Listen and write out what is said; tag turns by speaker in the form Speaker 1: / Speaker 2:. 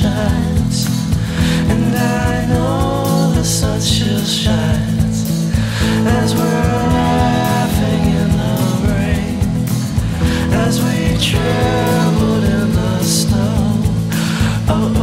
Speaker 1: shines, and I know the sun still shines as we're laughing in the rain, as we traveled in the snow. Oh.